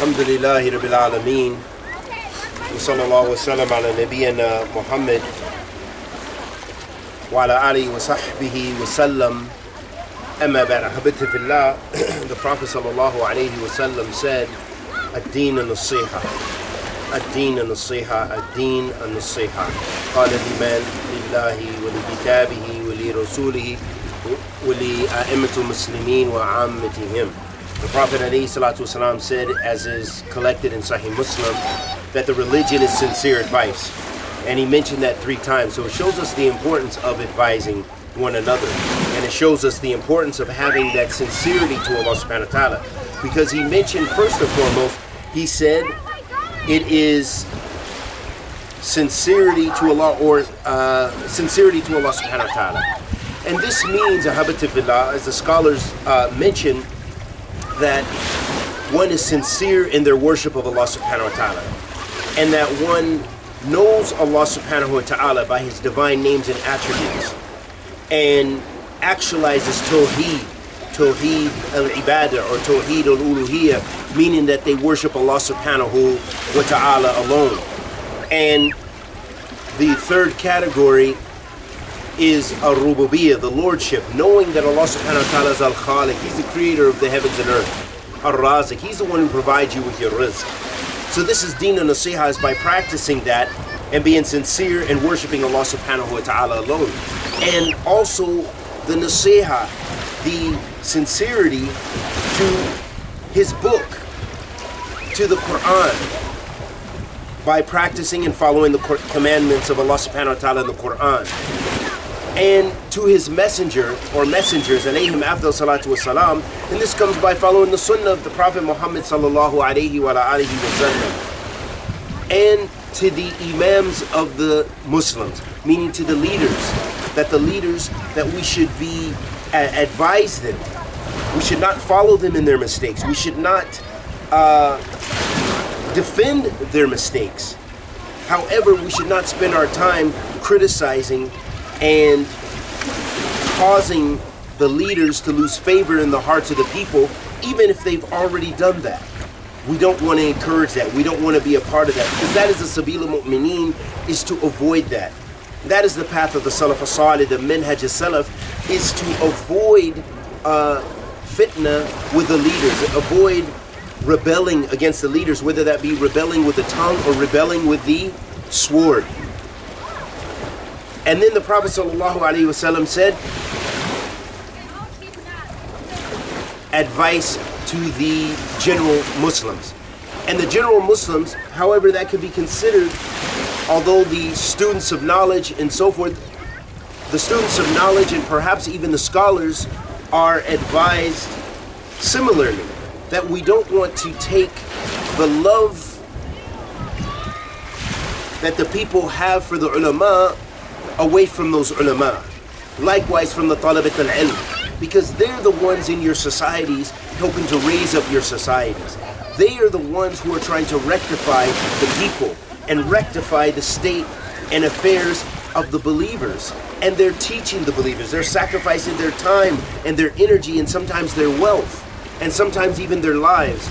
الحمد لله رب العالمين. وصلى الله وسلم على نبينا محمد وعلى آله وصحبه وسلم. أما بعد أحبتي في الله the Prophet صلى الله عليه وسلم said الدين النصيحة. الدين النصيحة الدين النصيحة. قال الإيمان لله ولكتابه ولرسوله ولأئمة المسلمين وعامتهم. The Prophet ﷺ said, as is collected in Sahih Muslim, that the religion is sincere advice. And he mentioned that three times. So it shows us the importance of advising one another. And it shows us the importance of having that sincerity to Allah subhanahu wa ta'ala. Because he mentioned, first and foremost, he said, it is sincerity to Allah or uh, sincerity to Allah subhanahu wa ta'ala. And this means, ahabatifillah, as the scholars uh, mention, that one is sincere in their worship of Allah subhanahu wa ta'ala. And that one knows Allah subhanahu wa ta'ala by his divine names and attributes and actualizes tawheed, tawheed al-ibadah or tawheed al-uluhiyah, meaning that they worship Allah subhanahu wa ta'ala alone. And the third category is a rububiyyah, the lordship, knowing that Allah subhanahu wa ta'ala is al khaliq, He's the creator of the heavens and earth. Ar razik, He's the one who provides you with your rizq. So this is deen and nasiha is by practicing that and being sincere and worshiping Allah subhanahu wa ta'ala alone. And also the nasiha, the sincerity to his book, to the Quran, by practicing and following the commandments of Allah subhanahu wa ta'ala in the Quran and to his messenger or messengers, alayhim afdal salatu wasalam, and this comes by following the sunnah of the Prophet Muhammad sallallahu alayhi wa wasallam, and to the imams of the Muslims, meaning to the leaders, that the leaders that we should be uh, advise them. We should not follow them in their mistakes. We should not uh, defend their mistakes. However, we should not spend our time criticizing and causing the leaders to lose favor in the hearts of the people, even if they've already done that. We don't want to encourage that. We don't want to be a part of that because that is the Sabila Mu'mineen is to avoid that. That is the path of the Salaf Salih, the Minhaj Salaf, is to avoid uh, fitna with the leaders, avoid rebelling against the leaders, whether that be rebelling with the tongue or rebelling with the sword. And then the Prophet ﷺ said, advice to the general Muslims. And the general Muslims, however, that could be considered, although the students of knowledge and so forth, the students of knowledge and perhaps even the scholars are advised similarly that we don't want to take the love that the people have for the ulama away from those ulama. Likewise from the talabat al-ilm. Because they're the ones in your societies helping to raise up your societies. They are the ones who are trying to rectify the people and rectify the state and affairs of the believers. And they're teaching the believers. They're sacrificing their time and their energy and sometimes their wealth and sometimes even their lives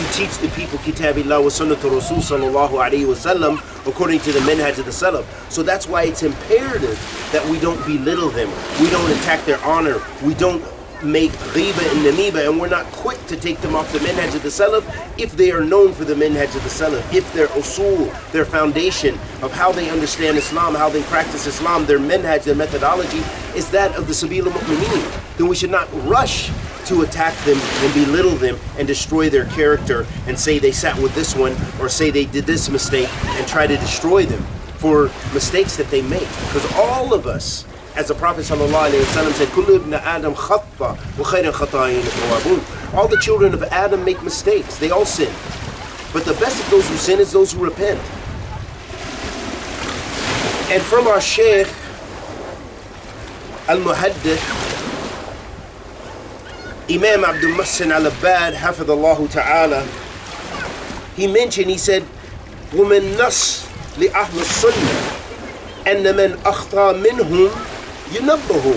to teach the people Kitabillah wa Sunnah Rasul sallallahu alayhi wasallam according to the minhaj of the Salaf. So that's why it's imperative that we don't belittle them. We don't attack their honor. We don't make riba and namima and we're not quick to take them off the minhaj of the Salaf if they are known for the minhaj of the Salaf, if their usul, their foundation of how they understand Islam, how they practice Islam, their minhaj, their methodology is that of the sabil al-mu'mineen then we should not rush to attack them and belittle them and destroy their character and say they sat with this one or say they did this mistake and try to destroy them for mistakes that they make. Because all of us, as the Prophet ﷺ said, Kullu Adam All the children of Adam make mistakes. They all sin. But the best of those who sin is those who repent. And from our Shaykh, Al-Muhaddith, Imam Abdul Muhsin al-Abbad, hafidhullah ta'ala, he mentioned, he said, ومن نص لأهل السنة أن من أخطأ منهم ينبه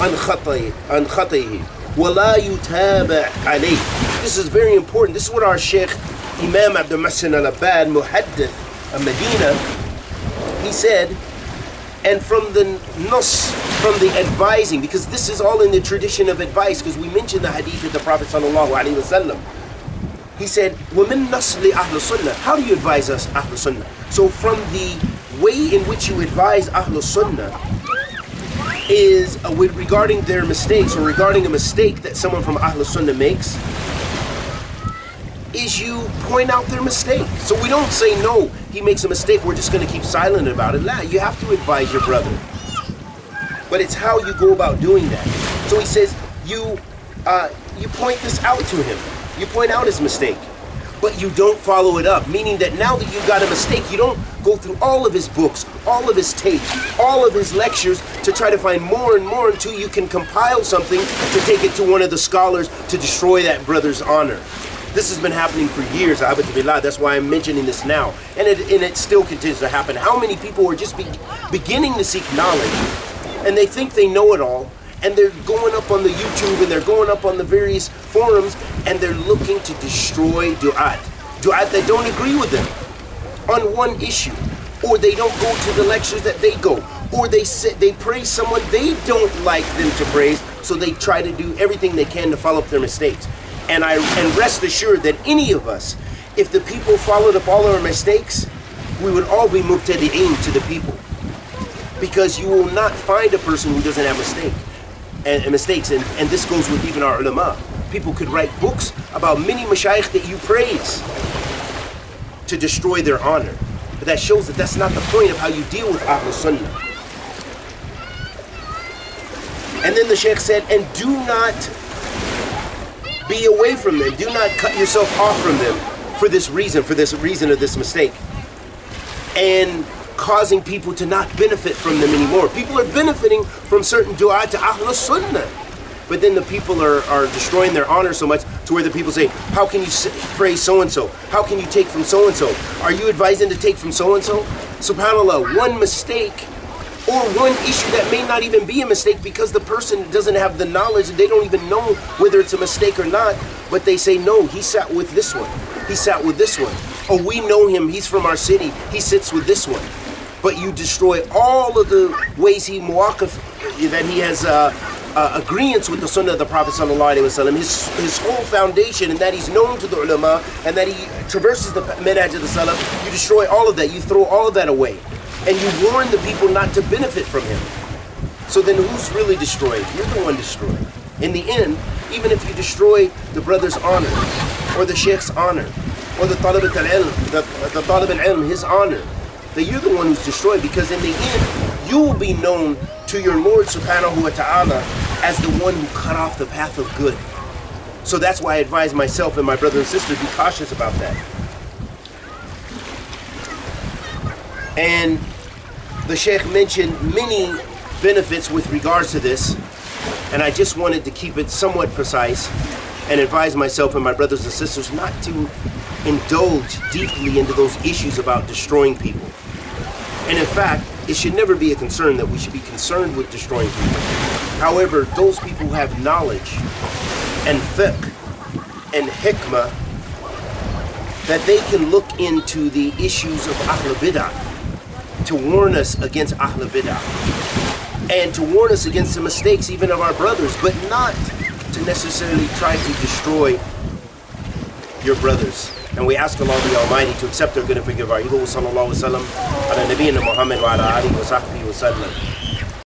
عن خطئه عن خطئه ولا يتابع عليه. This is very important. This is what our Sheikh Imam Abdul Muhsin al-Abbad, Muhaddith of Medina, he said, and from the nus, from the advising, because this is all in the tradition of advice, because we mentioned the hadith of the Prophet wasallam. He said, "Women nusli ahl sunnah." How do you advise us, ahl sunnah? So from the way in which you advise ahl sunnah is uh, with regarding their mistakes or regarding a mistake that someone from ahl sunnah makes is you point out their mistake. So we don't say no he makes a mistake, we're just going to keep silent about it. La, you have to advise your brother. But it's how you go about doing that. So he says, you, uh, you point this out to him. You point out his mistake. But you don't follow it up, meaning that now that you've got a mistake, you don't go through all of his books, all of his tapes, all of his lectures to try to find more and more until you can compile something to take it to one of the scholars to destroy that brother's honor. This has been happening for years, Billah. That's why I'm mentioning this now. And it, and it still continues to happen. How many people are just be, beginning to seek knowledge and they think they know it all and they're going up on the YouTube and they're going up on the various forums and they're looking to destroy du'at. Du'at that don't agree with them on one issue. Or they don't go to the lectures that they go. Or they sit, they praise someone they don't like them to praise, so they try to do everything they can to follow up their mistakes. And I and rest assured that any of us, if the people followed up all our mistakes, we would all be mubtadi'een to the people. Because you will not find a person who doesn't have mistake and, and mistakes. And, and this goes with even our ulama. People could write books about many mashayikh that you praise to destroy their honor. But that shows that that's not the point of how you deal with Ahlul Sunnah. And then the Sheikh said, and do not be away from them. Do not cut yourself off from them for this reason, for this reason of this mistake. And causing people to not benefit from them anymore. People are benefiting from certain dua to Ahlul Sunnah. But then the people are, are destroying their honor so much to where the people say, How can you praise so and so? How can you take from so and so? Are you advising to take from so and so? SubhanAllah, one mistake or one issue that may not even be a mistake because the person doesn't have the knowledge and they don't even know whether it's a mistake or not but they say no he sat with this one. He sat with this one. Oh we know him. He's from our city. He sits with this one. But you destroy all of the ways he muwakif that he has uh, uh, agreements with the sunnah of the Prophet wasallam, his, his whole foundation and that he's known to the ulama and that he traverses the minhaj of the salaf, you destroy all of that, you throw all of that away and you warn the people not to benefit from him. So then who's really destroyed? You're the one destroyed. In the end, even if you destroy the brother's honor, or the sheikh's honor, or the talib al-ilm, the, the talib al-ilm, his honor, that you're the one who's destroyed because in the end, you will be known to your Lord subhanahu wa ta'ala as the one who cut off the path of good. So that's why I advise myself and my brother and sister to be cautious about that. And the Sheikh mentioned many benefits with regards to this, and I just wanted to keep it somewhat precise and advise myself and my brothers and sisters not to indulge deeply into those issues about destroying people. And in fact, it should never be a concern that we should be concerned with destroying people. However, those people who have knowledge and fiqh and hikmah, that they can look into the issues of Ahl Bid'ah to warn us against Ahl Bid'ah and to warn us against the mistakes even of our brothers, but not to necessarily try to destroy your brothers. And we ask Allah the Almighty to accept our good and forgive our evil. Sallallahu alaihi wasallam ala nabiyyina Muhammad wa ala alihi wa sahbihi wa sallam.